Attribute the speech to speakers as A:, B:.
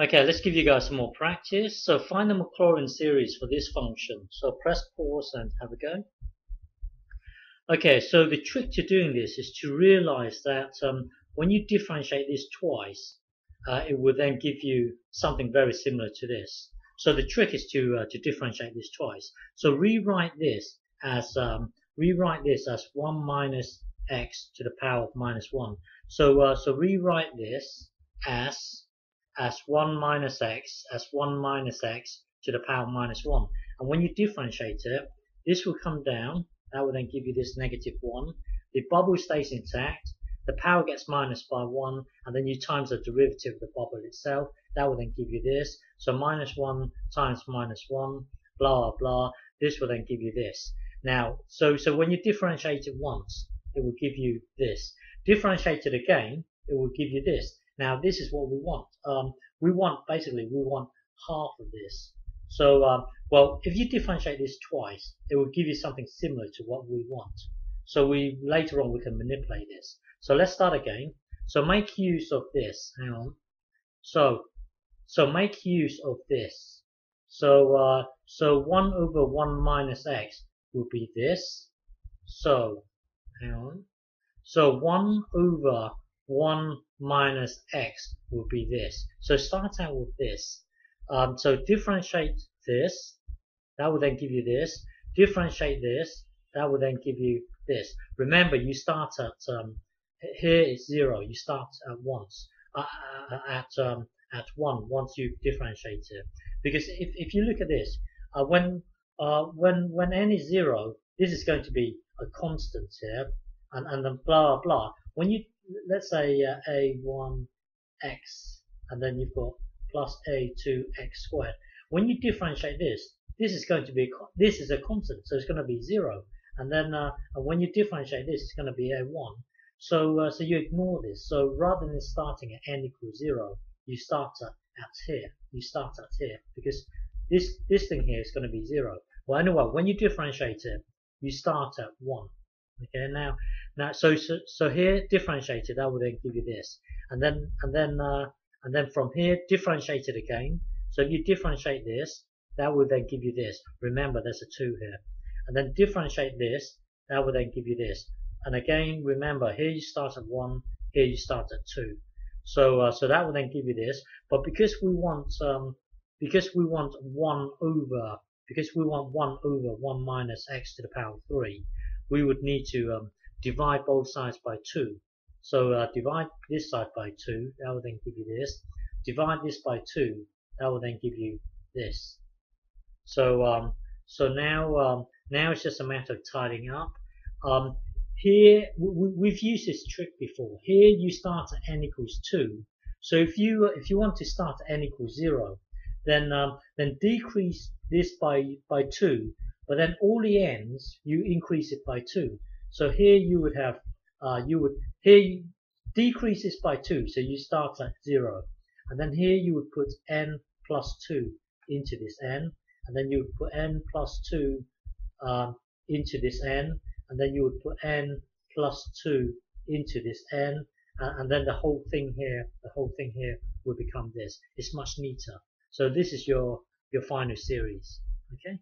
A: Okay, let's give you guys some more practice. So find the Maclaurin series for this function. So press pause and have a go. Okay, so the trick to doing this is to realize that um, when you differentiate this twice, uh, it will then give you something very similar to this. So the trick is to uh, to differentiate this twice. So rewrite this as um, rewrite this as 1 minus x to the power of minus 1. So uh, so rewrite this as as 1 minus x as 1 minus x to the power minus 1. And when you differentiate it, this will come down. That will then give you this negative 1. The bubble stays intact. The power gets minus by 1. And then you times the derivative of the bubble itself. That will then give you this. So minus 1 times minus 1, blah, blah. This will then give you this. Now, so, so when you differentiate it once, it will give you this. Differentiate it again, it will give you this. Now this is what we want. Um, we want basically we want half of this. So um, well, if you differentiate this twice, it will give you something similar to what we want. So we later on we can manipulate this. So let's start again. So make use of this. Hang on. So so make use of this. So uh, so one over one minus x will be this. So hang on. So one over 1 minus x will be this. So start out with this. Um, so differentiate this. That will then give you this. Differentiate this. That will then give you this. Remember, you start at um, here is zero. You start at once uh, uh, at um, at one once you differentiate it. Because if, if you look at this, uh, when uh, when when n is zero, this is going to be a constant here, and and then blah blah. When you let's say uh, a1x and then you've got plus a2x squared. When you differentiate this, this is going to be this is a constant, so it's going to be zero. And then uh, and when you differentiate this, it's going to be a1. So uh, so you ignore this. So rather than starting at n equals zero, you start at, at here. You start at here because this this thing here is going to be zero. Well, anyway, when you differentiate it, you start at one. Okay, now now, so, so, so here differentiated, that will then give you this. And then, and then, uh, and then from here differentiated again. So if you differentiate this, that will then give you this. Remember, there's a 2 here. And then differentiate this, that will then give you this. And again, remember, here you start at 1, here you start at 2. So, uh, so that will then give you this. But because we want, um, because we want 1 over, because we want 1 over 1 minus x to the power 3, we would need to um, divide both sides by 2. So uh, divide this side by 2, that will then give you this. Divide this by 2, that will then give you this. So um, so now um, now it's just a matter of tidying up. Um, here we, have used this trick before. Here you start at n equals 2. So if you if you want to start at n equals 0, then um, then decrease this by by 2, but then all the n's you increase it by 2. So here you would have, uh, you would, here you decrease this by 2, so you start at 0. And then here you would put n plus 2 into this n, and then you would put n plus 2 um, into this n, and then you would put n plus 2 into this n, uh, and then the whole thing here, the whole thing here will become this. It's much neater. So this is your, your final series. Okay?